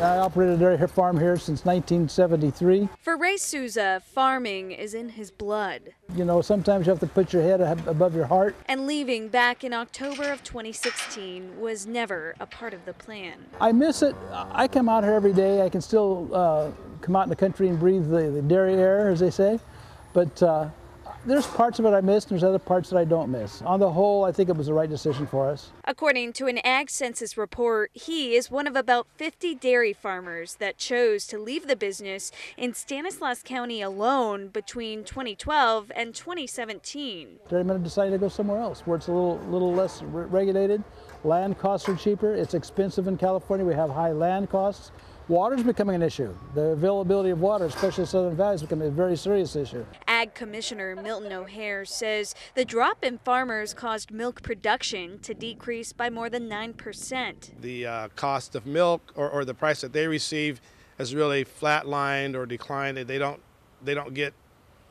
I operated a dairy farm here since 1973. For Ray Souza, farming is in his blood. You know, sometimes you have to put your head above your heart. And leaving back in October of 2016 was never a part of the plan. I miss it. I come out here every day. I can still uh, come out in the country and breathe the, the dairy air, as they say. But uh, there's parts of it I missed, and there's other parts that I don't miss. On the whole, I think it was the right decision for us. According to an Ag Census report, he is one of about 50 dairy farmers that chose to leave the business in Stanislaus County alone between 2012 and 2017. Dairymen decided to go somewhere else where it's a little, little less regulated. Land costs are cheaper. It's expensive in California. We have high land costs. Water is becoming an issue. The availability of water, especially Southern Valley, is becoming a very serious issue. Ag Commissioner Milton O'Haire says the drop in farmers caused milk production to decrease by more than 9%. The uh, cost of milk or, or the price that they receive has really flatlined or declined. They don't, they don't get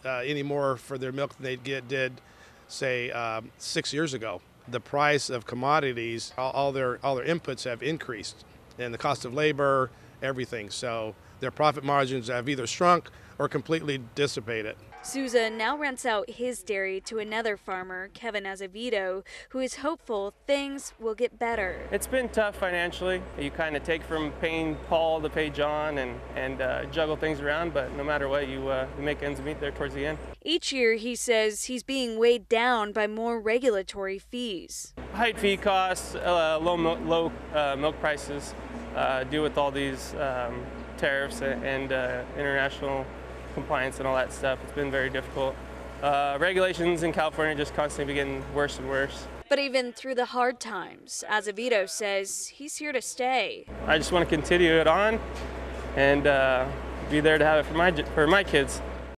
uh, any more for their milk than they get, did, say, um, six years ago. The price of commodities, all, all, their, all their inputs have increased, and the cost of labor, everything. So their profit margins have either shrunk or completely dissipated. Souza now rents out his dairy to another farmer, Kevin Azevedo, who is hopeful things will get better. It's been tough financially. You kind of take from paying Paul to pay John and, and uh, juggle things around, but no matter what, you, uh, you make ends meet there towards the end. Each year, he says he's being weighed down by more regulatory fees. High feed costs, uh, low, low uh, milk prices, uh, do with all these um, tariffs and uh, international compliance and all that stuff. It's been very difficult. Uh, regulations in California just constantly getting worse and worse. But even through the hard times, Azevedo says he's here to stay. I just want to continue it on and uh, be there to have it for my, for my kids.